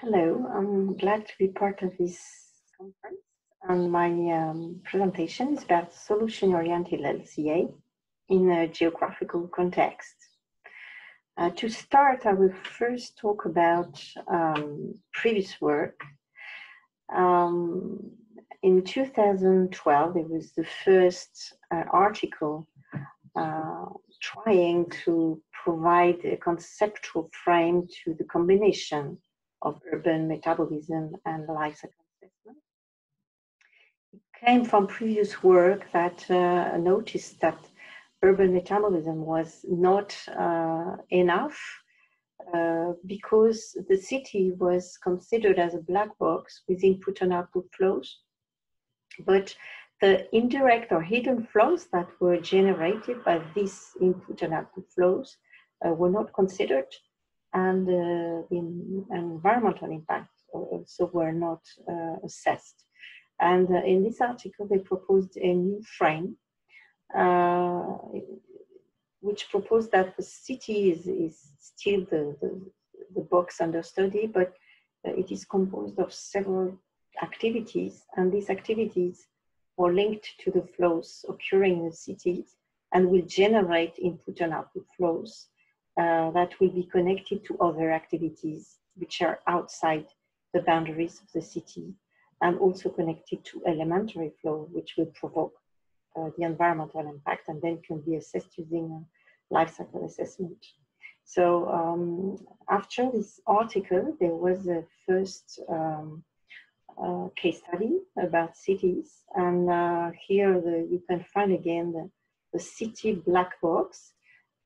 Hello, I'm glad to be part of this conference. And my um, presentation is about solution oriented LCA in a geographical context. Uh, to start, I will first talk about um, previous work. Um, in 2012, there was the first uh, article uh, trying to provide a conceptual frame to the combination of urban metabolism and life cycle assessment. It came from previous work that uh, noticed that urban metabolism was not uh, enough uh, because the city was considered as a black box with input and output flows. But the indirect or hidden flows that were generated by these input and output flows uh, were not considered and uh, the environmental impact also were not uh, assessed. And uh, in this article, they proposed a new frame, which proposed that the city is, is still the, the, the box under study, but it is composed of several activities, and these activities are linked to the flows occurring in the cities and will generate input and output flows uh, that will be connected to other activities which are outside the boundaries of the city and also connected to elementary flow, which will provoke uh, the environmental impact and then can be assessed using a life cycle assessment. So um, after this article, there was a first um, uh, case study about cities. And uh, here the, you can find again the, the city black box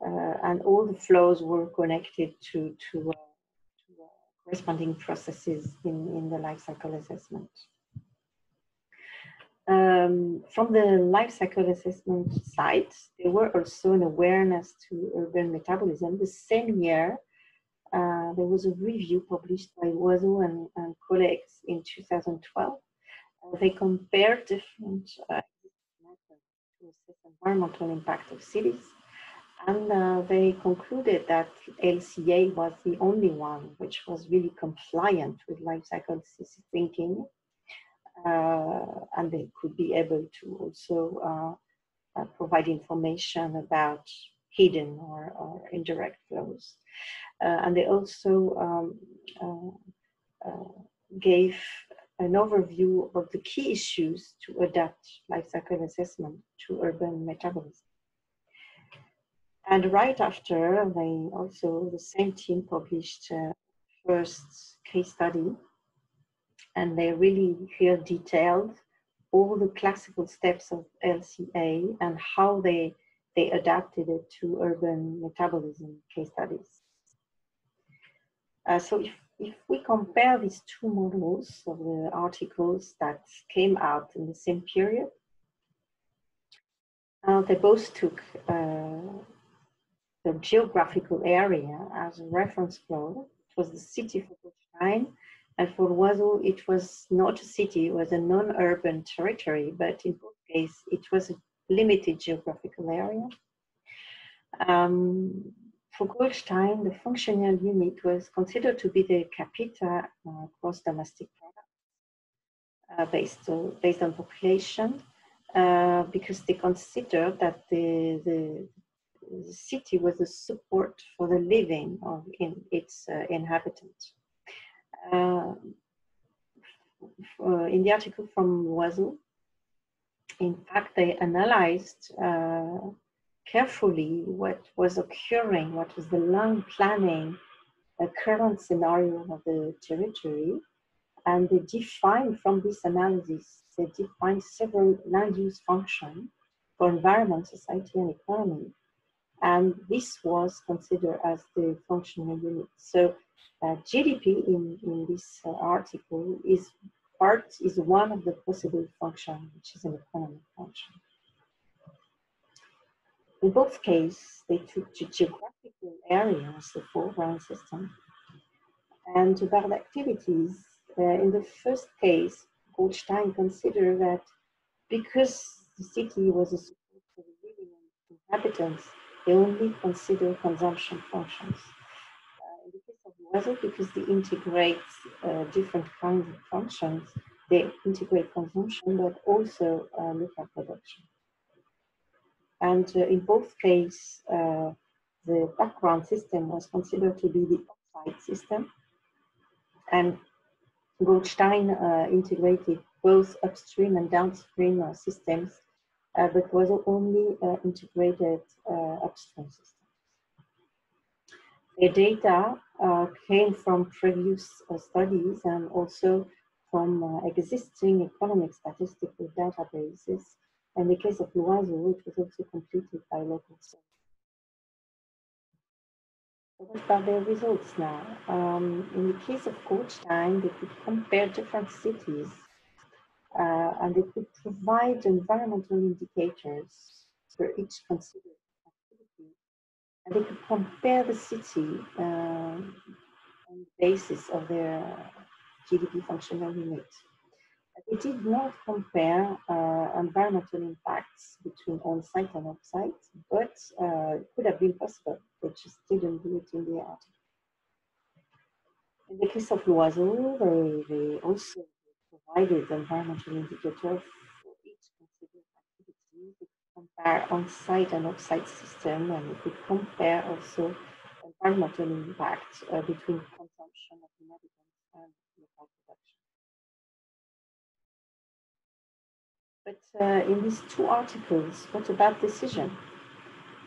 uh, and all the flows were connected to, to, uh, to uh, corresponding processes in, in the life cycle assessment. Um, from the life cycle assessment side, there were also an awareness to urban metabolism. The same year, uh, there was a review published by Loiseau and, and colleagues in 2012. Uh, they compared different uh, environmental impact of cities and uh, they concluded that LCA was the only one which was really compliant with life cycle thinking. Uh, and they could be able to also uh, uh provide information about hidden or, or indirect flows. Uh, and they also um, uh, gave an overview of the key issues to adapt life cycle assessment to urban metabolism. And right after, they also, the same team published uh, first case study, and they really here detailed all the classical steps of LCA and how they, they adapted it to urban metabolism case studies. Uh, so if, if we compare these two models of the articles that came out in the same period, uh, they both took uh, the geographical area as a reference flow. It was the city for Goldstein, and for Loiseau, it was not a city, it was a non-urban territory, but in both cases, it was a limited geographical area. Um, for Goldstein, the functional unit was considered to be the capita uh, domestic product uh, based, uh, based on population, uh, because they considered that the, the, the city was a support for the living of in its uh, inhabitants. Uh, uh, in the article from Loiseau, in fact, they analyzed uh, carefully what was occurring, what was the long planning, the current scenario of the territory, and they defined from this analysis, they defined several land use functions for environment, society, and economy and this was considered as the functional unit. So uh, GDP in, in this uh, article is part is one of the possible functions, which is an economic function. In both cases, they took the geographical area as the foreground system. And about activities, uh, in the first case, Goldstein considered that because the city was a support for the living inhabitants, they only consider consumption functions. Uh, in the case of Loiseau because they integrate uh, different kinds of functions. They integrate consumption, but also uh, local production. And uh, in both cases, uh, the background system was considered to be the offsite system. And Goldstein uh, integrated both upstream and downstream systems, but was only uh, integrated upstream systems. The data came from previous studies and also from existing economic statistical databases. In the case of Loiseau, it was also completed by local studies. What about their results now? Um, in the case of Goldstein, they could compare different cities uh, and they could provide environmental indicators for each considered activity. And they could compare the city uh, on the basis of their GDP functional unit. They did not compare uh, environmental impacts between on-site and off-site, but uh, it could have been possible. They just didn't do it in the article. In the case of Loiseau, they, they also provided environmental indicators for each considered activity. They could compare on-site and off-site system, and we could compare also environmental impact uh, between consumption of inhabitants and local production. But uh, in these two articles, what about decision?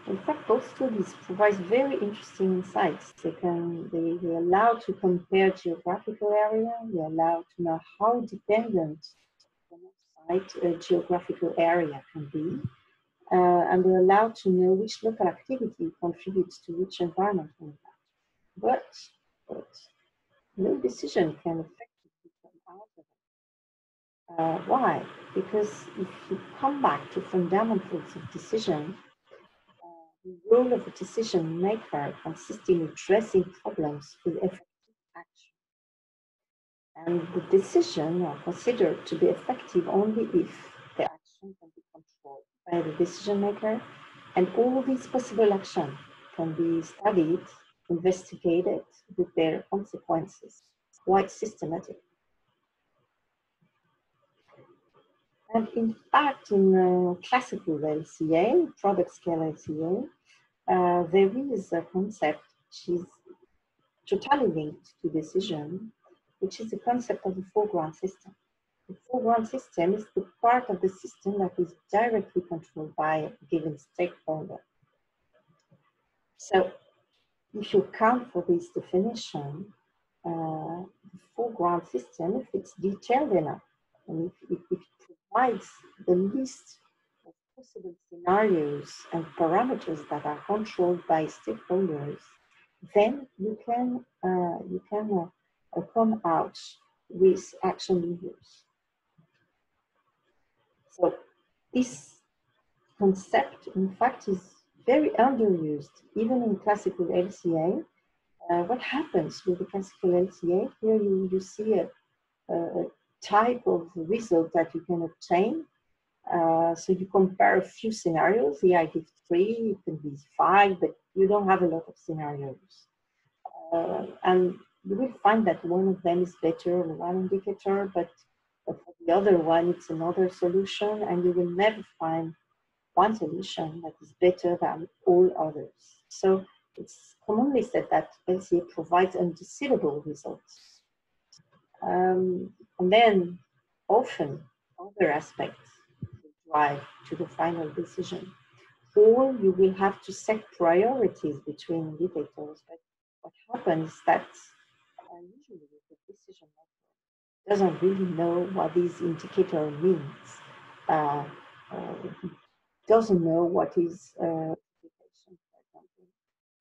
In fact, both studies provide very interesting insights. They can they, they allow to compare geographical area. They allow to know how dependent on site a geographical area can be, uh, and they allow to know which local activity contributes to which environmental impact. But, but no decision can effectively come out of it. Uh, why? Because if you come back to fundamentals of decision, role of a decision maker consists in addressing problems with effective action. And the decision are considered to be effective only if the action can be controlled by the decision maker and all these possible actions can be studied, investigated with their consequences, quite systematic. And in fact, in uh, classical LCA, product scale LCA, uh, there is a concept which is totally linked to decision, which is the concept of the foreground system. The foreground system is the part of the system that is directly controlled by a given stakeholder. So if you count for this definition, uh, the foreground system, if it's detailed enough, and if, if it provides the list scenarios and parameters that are controlled by stakeholders, then you can uh, you can uh, come out with action levers. So this concept, in fact, is very underused, even in classical LCA. Uh, what happens with the classical LCA? Here you, you see a, a type of result that you can obtain uh, so you compare a few scenarios. Here I give three, it can be five, but you don't have a lot of scenarios. Uh, and you will find that one of them is better on one indicator, but, for the other one, it's another solution, and you will never find one solution that is better than all others. So it's commonly said that LCA provides undecidable results. Um, and then often other aspects to the final decision. Or you will have to set priorities between indicators. But what happens is that uh, usually the decision maker doesn't really know what this indicator means. Uh, uh, doesn't know what is uh,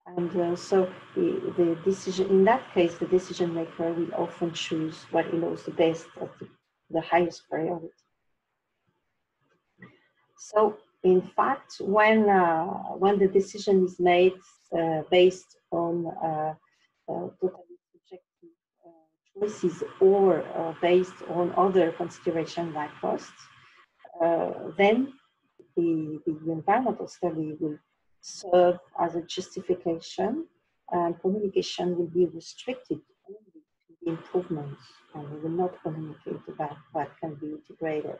and uh, so the, the decision in that case the decision maker will often choose what he knows the best of the, the highest priority so in fact, when, uh, when the decision is made uh, based on uh, uh totally subjective uh, choices or uh, based on other considerations like costs, then the, the environmental study will serve as a justification and communication will be restricted only to the improvements and we will not communicate about what can be integrated.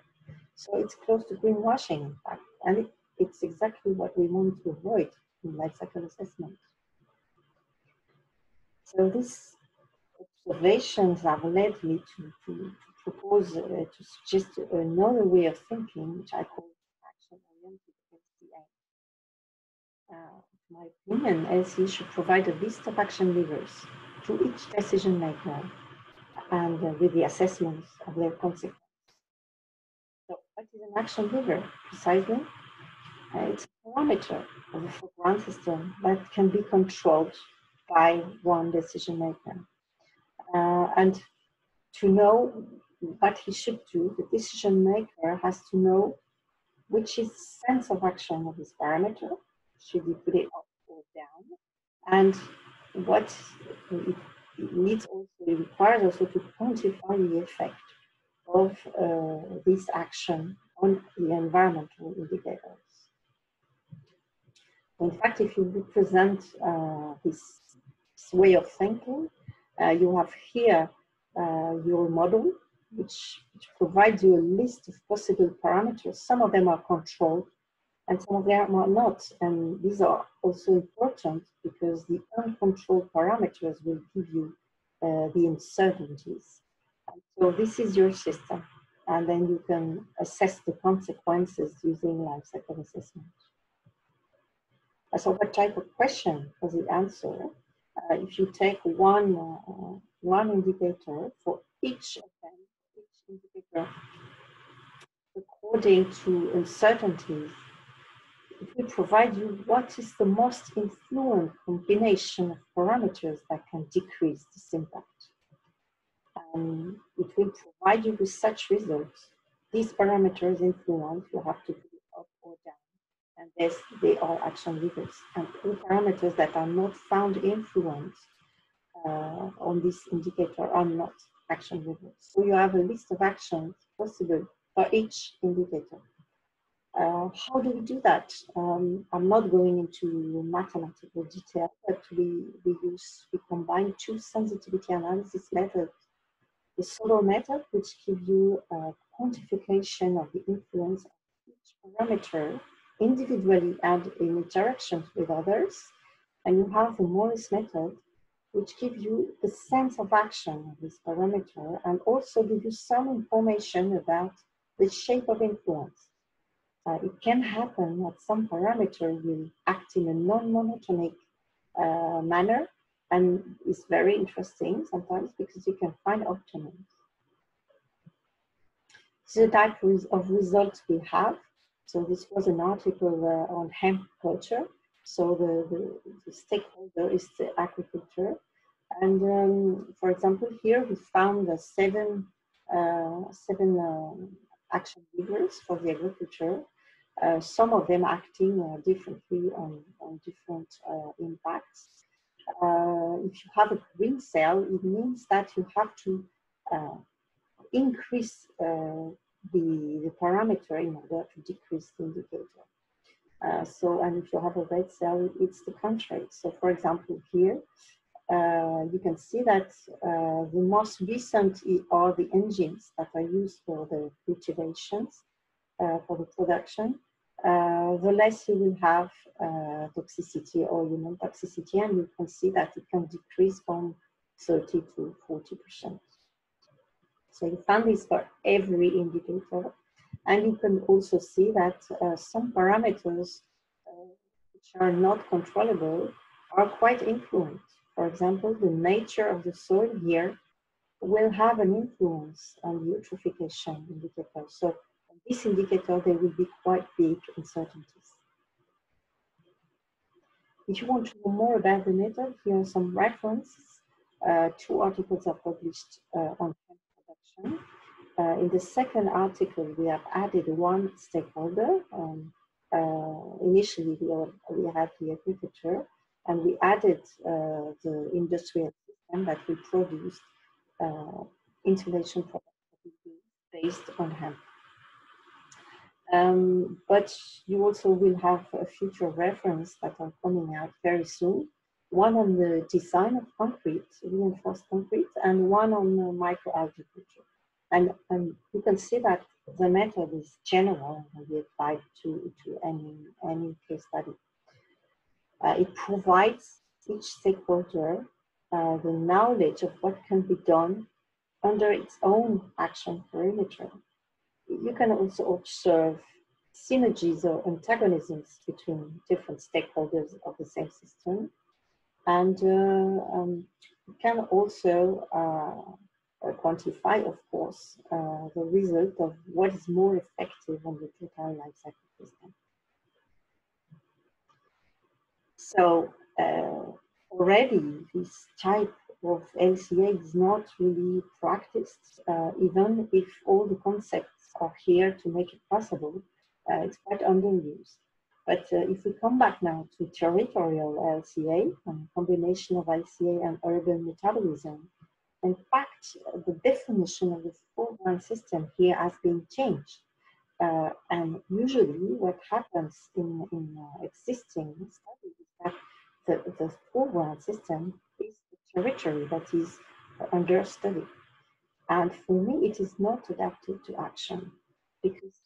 So it's close to greenwashing, in fact, and it, it's exactly what we want to avoid in life cycle assessment. So these observations have led me to, to, to propose, uh, to suggest another way of thinking, which I call action-oriented LCA. Uh, my opinion, LCA should provide a list of action levers to each decision maker and uh, with the assessments of their consequences. So what is an action lever? Precisely, uh, it's a parameter of the foreground system that can be controlled by one decision maker. Uh, and to know what he should do, the decision maker has to know which is sense of action of this parameter. Should he put it up or down? And what it, needs also, it requires also to quantify the effect of uh, this action on the environmental indicators. In fact, if you represent uh, this, this, way of thinking, uh, you have here uh, your model, which, which, provides you a list of possible parameters. Some of them are controlled and some of them are not. And these are also important because the uncontrolled parameters will give you uh, the uncertainties. So this is your system. And then you can assess the consequences using life cycle assessment. So what type of question does it answer? Uh, if you take one, uh, one indicator for each of them, each indicator according to uncertainties, it will provide you what is the most influent combination of parameters that can decrease this impact. And it will provide you with such results. These parameters influence, you have to it up or down and this, they are action levers. And all parameters that are not found influence uh, on this indicator are not action levers. So you have a list of actions possible for each indicator. Uh, how do we do that? Um, I'm not going into mathematical detail, but we, we use, we combine two sensitivity analysis methods. The Sobol method, which gives you a quantification of the influence of each parameter individually and in interactions with others. And you have the Morris method, which gives you the sense of action of this parameter and also give you some information about the shape of influence. Uh, it can happen that some parameter will act in a non-monotonic uh, manner and it's very interesting sometimes because you can find optimums. The type of results we have so this was an article uh, on hemp culture. So the, the, the, stakeholder is the agriculture. And um, for example, here we found the seven, uh, seven um, action levers for the agriculture. Uh, some of them acting uh, differently on, on different uh, impacts. Uh, if you have a green cell, it means that you have to increase the, the parameter in order to decrease the indicator. Uh, so, and if you have a red cell, it's the contrary. So for example, here, uh, you can see that uh, the most recent are the engines that are used for the cultivations, uh, for the production. Uh, the less you will have uh, toxicity or human toxicity, and you can see that it can decrease from 30 to 40 percent. So you found this for every indicator. And you can also see that uh, some parameters uh, which are not controllable are quite influenced. For example, the nature of the soil here will have an influence on the eutrophication indicator. So this indicator, there will be quite big uncertainties. If you want to know more about the method, here are some references. Uh, two articles are published uh, on uh, in the second article, we have added one stakeholder. Um, uh, initially, we, we had the agriculture, and we added uh, the industrial system that we produced uh, insulation products based on hemp. Um, but you also will have a future reference that are coming out very soon, one on the design of concrete, reinforced concrete, and one on microalgae culture. And, and you can see that the method is general and can be applied to, to any, any case study. Uh, it provides each stakeholder uh, the knowledge of what can be done under its own action perimeter. You can also observe synergies or antagonisms between different stakeholders of the same system. And uh, um, you can also uh, quantify, of course, uh, the result of what is more effective on the total life cycle system. So uh, already this type of LCA is not really practiced, uh, even if all the concepts are here to make it possible. Uh, it's quite underused. But uh, if we come back now to territorial LCA, a combination of LCA and urban metabolism, in fact, the definition of the foreground system here has been changed. Uh, and usually what happens in, in uh, existing studies is that the, the foreground system is the territory that is under study. And for me, it is not adapted to action because,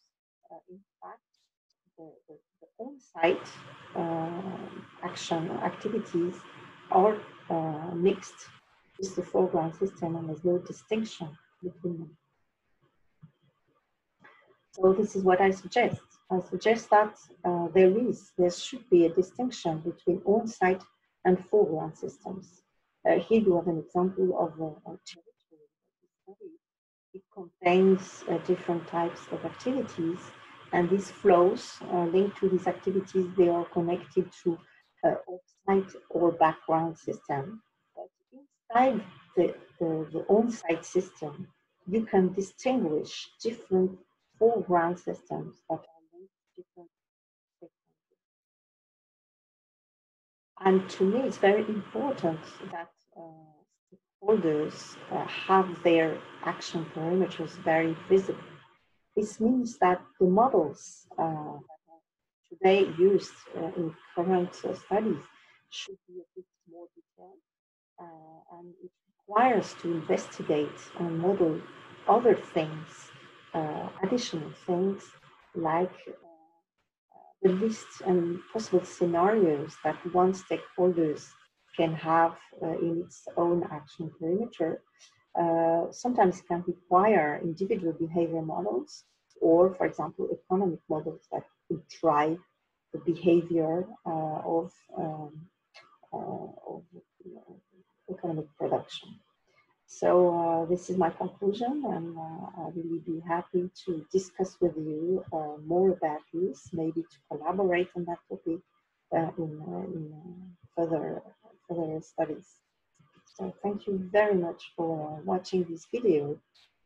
uh, in fact, the, the, the on-site uh, action activities are uh, mixed with the foreground system and there's no distinction between them. So this is what I suggest. I suggest that uh, there is, there should be a distinction between on-site and foreground systems. Uh, here you have an example of a, a. It contains uh, different types of activities, and these flows uh, linked to these activities, they are connected to uh, off-site or background system. But inside the, the, the on-site system, you can distinguish different foreground systems that are different And to me, it's very important that uh, stakeholders uh, have their action perimeters very visible. This means that the models uh, today used uh, in current uh, studies should be a bit more detailed, uh, and it requires to investigate and model other things, additional things like the list and possible scenarios that one stakeholders can have uh, in its own action perimeter uh, sometimes can require individual behavior models or, for example, economic models that could drive the behavior uh, of, um, of you know, economic production. So uh, this is my conclusion, and uh, I'll really be happy to discuss with you uh, more about this, maybe to collaborate on that topic in, in further, further studies. So thank you very much for watching this video,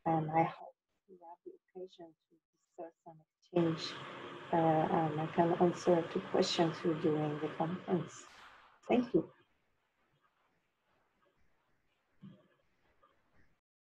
and I hope you have the occasion to discuss and exchange, uh, and I can answer to questions during the conference. Thank you.